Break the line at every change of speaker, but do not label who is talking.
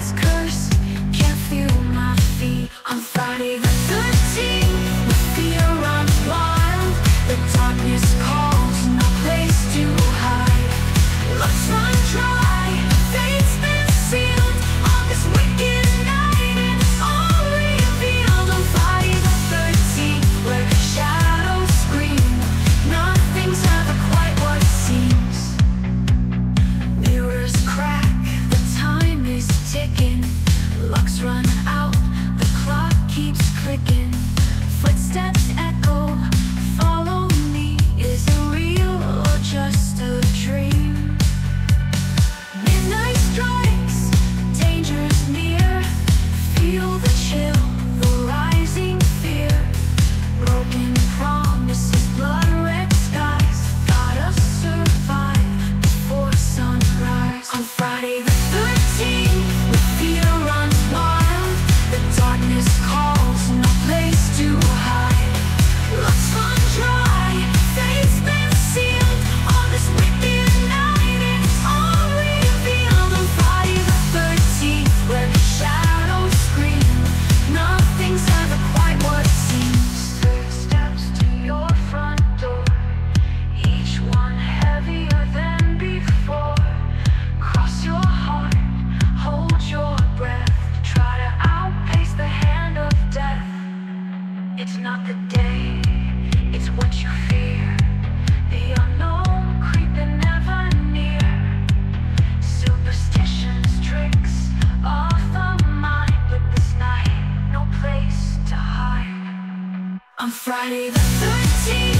It's crazy. is called the day, it's what you fear. The unknown creeping ever near. Superstition's tricks off the mind, but this night, no place to hide. On Friday the 13th.